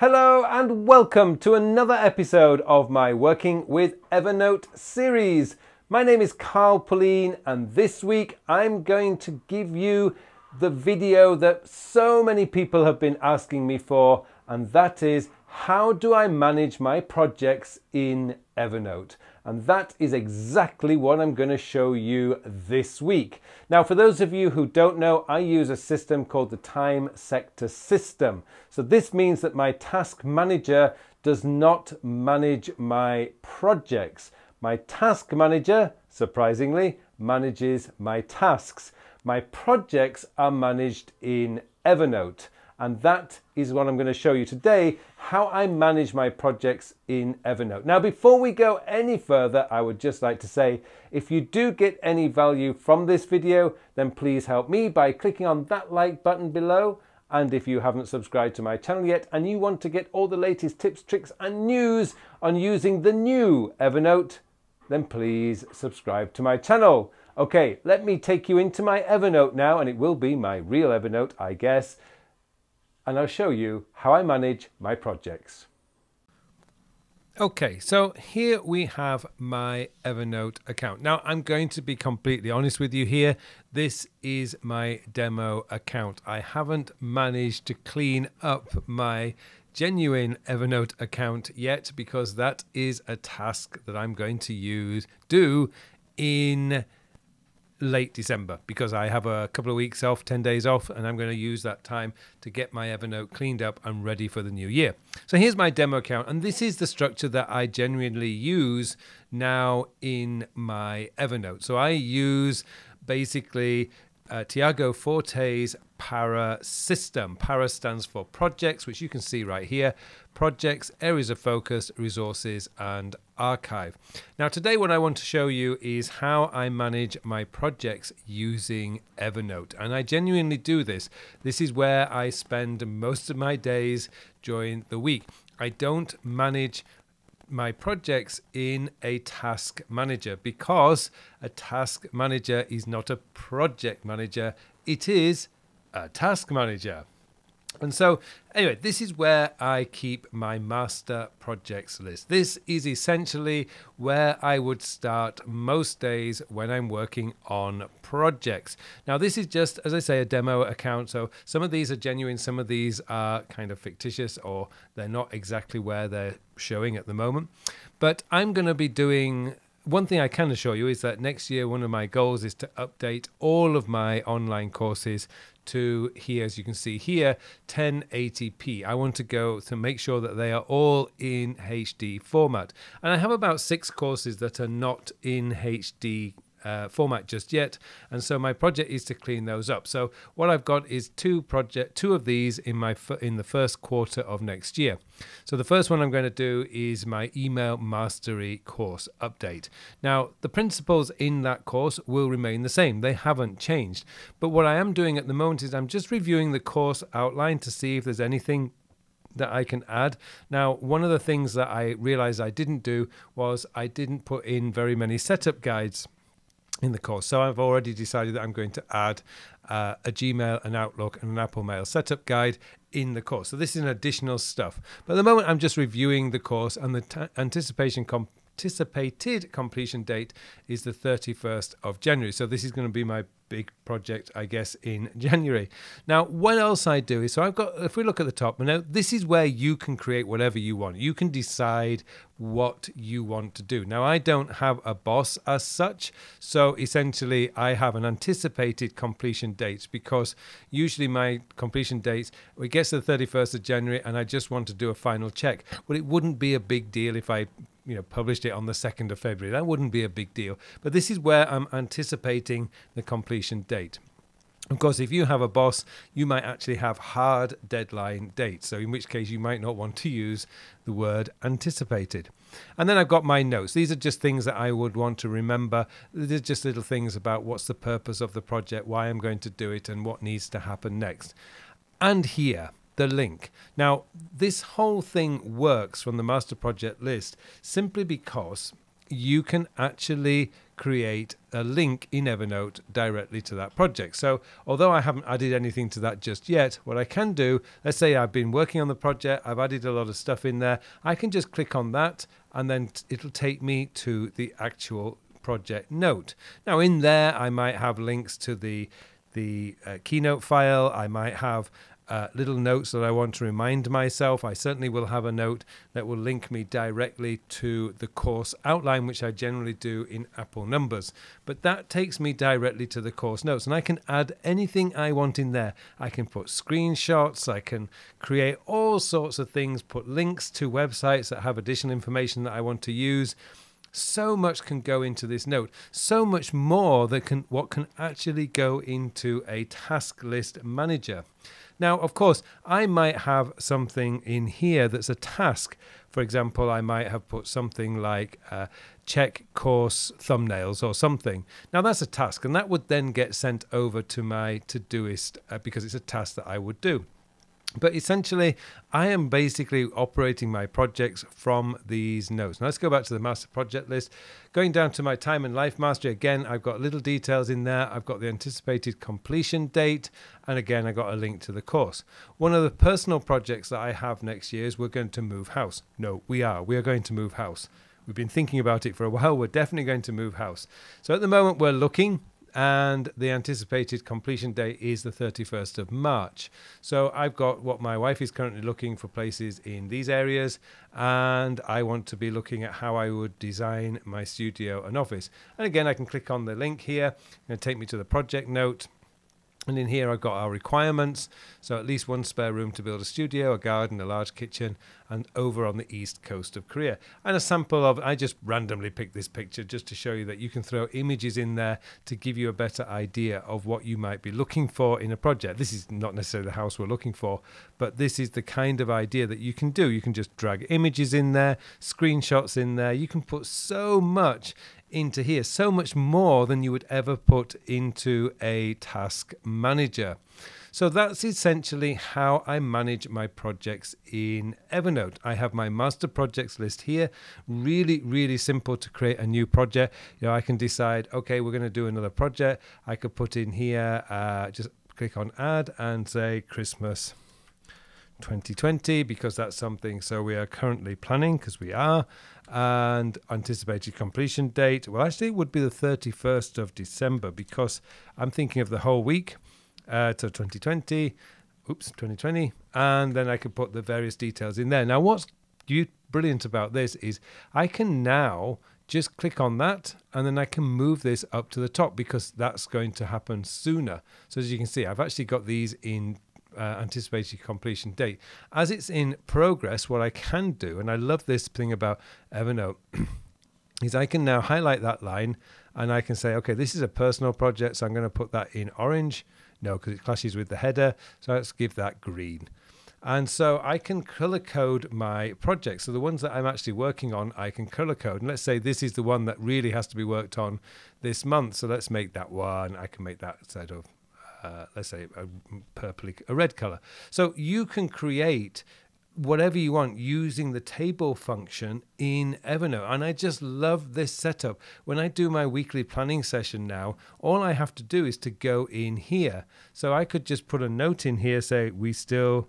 Hello and welcome to another episode of my Working with Evernote series. My name is Carl Pullein and this week I'm going to give you the video that so many people have been asking me for and that is how do I manage my projects in Evernote? And that is exactly what I'm going to show you this week. Now, for those of you who don't know, I use a system called the time sector system. So this means that my task manager does not manage my projects. My task manager, surprisingly, manages my tasks. My projects are managed in Evernote. And that is what I'm going to show you today, how I manage my projects in Evernote. Now, before we go any further, I would just like to say, if you do get any value from this video, then please help me by clicking on that like button below. And if you haven't subscribed to my channel yet and you want to get all the latest tips, tricks and news on using the new Evernote, then please subscribe to my channel. Okay, let me take you into my Evernote now, and it will be my real Evernote, I guess and I'll show you how I manage my projects. Okay, so here we have my Evernote account. Now, I'm going to be completely honest with you here. This is my demo account. I haven't managed to clean up my genuine Evernote account yet because that is a task that I'm going to use do in late December because I have a couple of weeks off, 10 days off, and I'm going to use that time to get my Evernote cleaned up and ready for the new year. So here's my demo account, and this is the structure that I genuinely use now in my Evernote. So I use basically uh, Tiago Forte's Para system. Para stands for projects, which you can see right here projects, areas of focus, resources, and archive. Now, today, what I want to show you is how I manage my projects using Evernote. And I genuinely do this. This is where I spend most of my days during the week. I don't manage my projects in a task manager because a task manager is not a project manager, it is task manager. And so, anyway, this is where I keep my master projects list. This is essentially where I would start most days when I'm working on projects. Now, this is just, as I say, a demo account. So, some of these are genuine, some of these are kind of fictitious, or they're not exactly where they're showing at the moment. But I'm going to be doing one thing I can assure you is that next year, one of my goals is to update all of my online courses to here, as you can see here, 1080p. I want to go to make sure that they are all in HD format. And I have about six courses that are not in HD uh, format just yet, and so my project is to clean those up. So what I've got is two project, two of these in my in the first quarter of next year. So the first one I'm going to do is my email mastery course update. Now the principles in that course will remain the same; they haven't changed. But what I am doing at the moment is I'm just reviewing the course outline to see if there's anything that I can add. Now, one of the things that I realized I didn't do was I didn't put in very many setup guides in the course. So I've already decided that I'm going to add uh, a Gmail, an Outlook, and an Apple Mail setup guide in the course. So this is an additional stuff. But at the moment, I'm just reviewing the course, and the anticipation comp- anticipated completion date is the 31st of January. So this is going to be my big project, I guess, in January. Now, what else I do is so I've got, if we look at the top, now this is where you can create whatever you want. You can decide what you want to do. Now, I don't have a boss as such. So essentially, I have an anticipated completion date because usually my completion dates, it gets to the 31st of January and I just want to do a final check. Well, it wouldn't be a big deal if I you know published it on the 2nd of February. That wouldn't be a big deal. But this is where I'm anticipating the completion date. Of course, if you have a boss, you might actually have hard deadline dates. So, in which case, you might not want to use the word anticipated. And then I've got my notes. These are just things that I would want to remember. They're just little things about what's the purpose of the project, why I'm going to do it, and what needs to happen next. And here, the link. Now, this whole thing works from the master project list simply because you can actually create a link in Evernote directly to that project. So, although I haven't added anything to that just yet, what I can do, let's say I've been working on the project, I've added a lot of stuff in there, I can just click on that and then it'll take me to the actual project note. Now, in there, I might have links to the the uh, keynote file. I might have uh, little notes that I want to remind myself. I certainly will have a note that will link me directly to the course outline, which I generally do in Apple Numbers. But that takes me directly to the course notes, and I can add anything I want in there. I can put screenshots, I can create all sorts of things, put links to websites that have additional information that I want to use so much can go into this note so much more than can what can actually go into a task list manager now, of course, I might have something in here that's a task. For example, I might have put something like uh, check course thumbnails or something. Now, that's a task, and that would then get sent over to my Todoist uh, because it's a task that I would do. But essentially, I am basically operating my projects from these notes. Now let's go back to the master project list. Going down to my time and life mastery, again, I've got little details in there. I've got the anticipated completion date, and again, I got a link to the course. One of the personal projects that I have next year is we're going to move house. No, we are. We are going to move house. We've been thinking about it for a while. We're definitely going to move house. So at the moment, we're looking and the anticipated completion date is the 31st of March. So I've got what my wife is currently looking for places in these areas, and I want to be looking at how I would design my studio and office. And again, I can click on the link here and take me to the project note. And in here, I've got our requirements. So at least one spare room to build a studio, a garden, a large kitchen, and over on the east coast of Korea. And a sample of, I just randomly picked this picture just to show you that you can throw images in there to give you a better idea of what you might be looking for in a project. This is not necessarily the house we're looking for, but this is the kind of idea that you can do. You can just drag images in there, screenshots in there. You can put so much into here, so much more than you would ever put into a task manager. So that's essentially how I manage my projects in Evernote. I have my master projects list here. Really, really simple to create a new project. You know, I can decide, okay, we're going to do another project. I could put in here, uh, just click on add and say Christmas 2020 because that's something so we are currently planning because we are and anticipated completion date well actually it would be the 31st of december because i'm thinking of the whole week uh, to 2020 oops 2020 and then i could put the various details in there now what's you brilliant about this is i can now just click on that and then I can move this up to the top because that's going to happen sooner. So as you can see, I've actually got these in uh, anticipated completion date. As it's in progress, what I can do, and I love this thing about Evernote, is I can now highlight that line and I can say, okay, this is a personal project, so I'm going to put that in orange. No, because it clashes with the header. So let's give that green. And so I can color code my projects. So the ones that I'm actually working on, I can color code. And let's say this is the one that really has to be worked on this month. So let's make that one. I can make that sort of uh, let's say a purpley, a red color. So you can create whatever you want using the table function in Evernote. And I just love this setup. When I do my weekly planning session now, all I have to do is to go in here. So I could just put a note in here, say, we still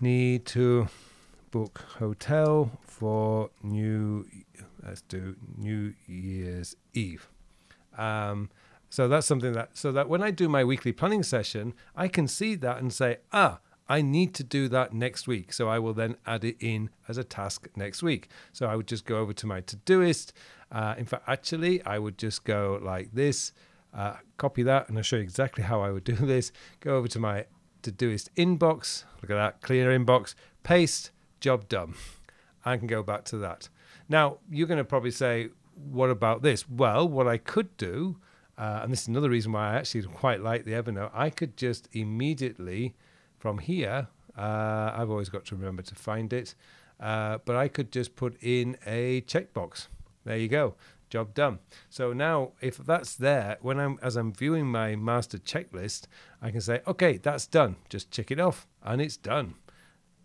need to book hotel for New, let's do New Year's Eve. Um, so that's something that, so that when I do my weekly planning session, I can see that and say, ah, I need to do that next week. So I will then add it in as a task next week. So I would just go over to my Todoist. Uh, in fact, actually, I would just go like this, uh, copy that, and I'll show you exactly how I would do this. Go over to my Todoist inbox. Look at that, clear inbox, paste, job done. I can go back to that. Now, you're going to probably say, what about this? Well, what I could do uh, and this is another reason why I actually quite like the Evernote. I could just immediately from here, uh, I've always got to remember to find it, uh, but I could just put in a checkbox. There you go, job done. So now, if that's there, when I'm as I'm viewing my master checklist, I can say, okay, that's done. Just check it off, and it's done.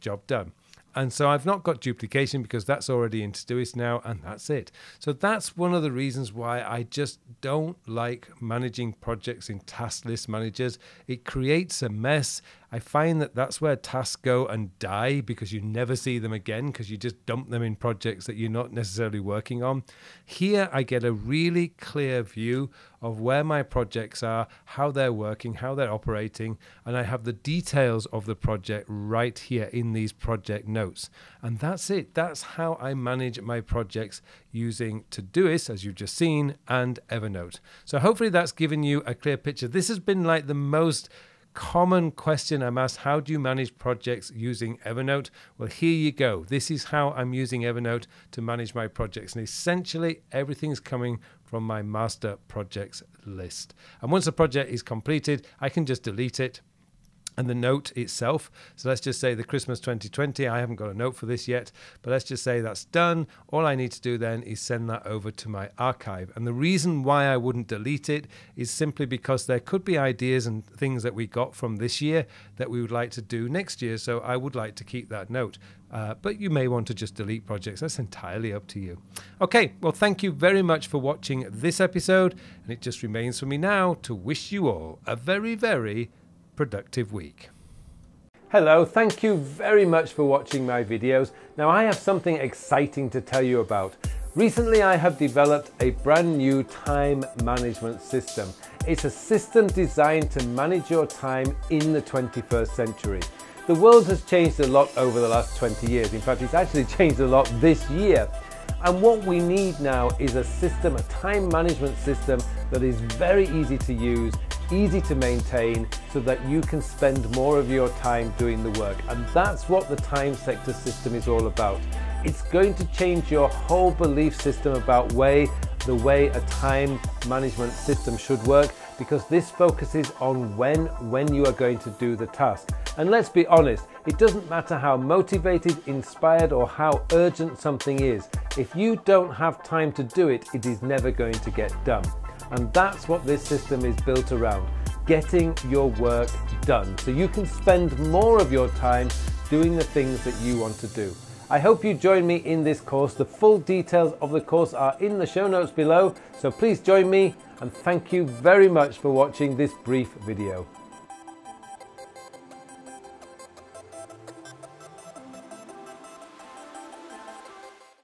Job done. And so I've not got duplication because that's already in Todoist now, and that's it. So that's one of the reasons why I just don't like managing projects in task list managers. It creates a mess. I find that that's where tasks go and die because you never see them again because you just dump them in projects that you're not necessarily working on. Here, I get a really clear view of where my projects are, how they're working, how they're operating, and I have the details of the project right here in these project notes. And that's it. That's how I manage my projects using Todoist, as you've just seen, and Evernote. So hopefully that's given you a clear picture. This has been like the most common question I'm asked how do you manage projects using Evernote? Well, here you go. This is how I'm using Evernote to manage my projects. And essentially, everything's coming from my master projects list. And once a project is completed, I can just delete it and the note itself. So let's just say the Christmas 2020. I haven't got a note for this yet, but let's just say that's done. All I need to do then is send that over to my archive. And the reason why I wouldn't delete it is simply because there could be ideas and things that we got from this year that we would like to do next year. So I would like to keep that note. Uh, but you may want to just delete projects. That's entirely up to you. Okay, well, thank you very much for watching this episode. And it just remains for me now to wish you all a very, very productive week. Hello, thank you very much for watching my videos. Now I have something exciting to tell you about. Recently I have developed a brand new time management system. It's a system designed to manage your time in the 21st century. The world has changed a lot over the last 20 years. In fact, it's actually changed a lot this year. And what we need now is a system, a time management system that is very easy to use easy to maintain so that you can spend more of your time doing the work. And that's what the time sector system is all about. It's going to change your whole belief system about way, the way a time management system should work because this focuses on when, when you are going to do the task. And let's be honest, it doesn't matter how motivated, inspired or how urgent something is. If you don't have time to do it, it is never going to get done. And that's what this system is built around, getting your work done. So you can spend more of your time doing the things that you want to do. I hope you join me in this course. The full details of the course are in the show notes below, so please join me and thank you very much for watching this brief video.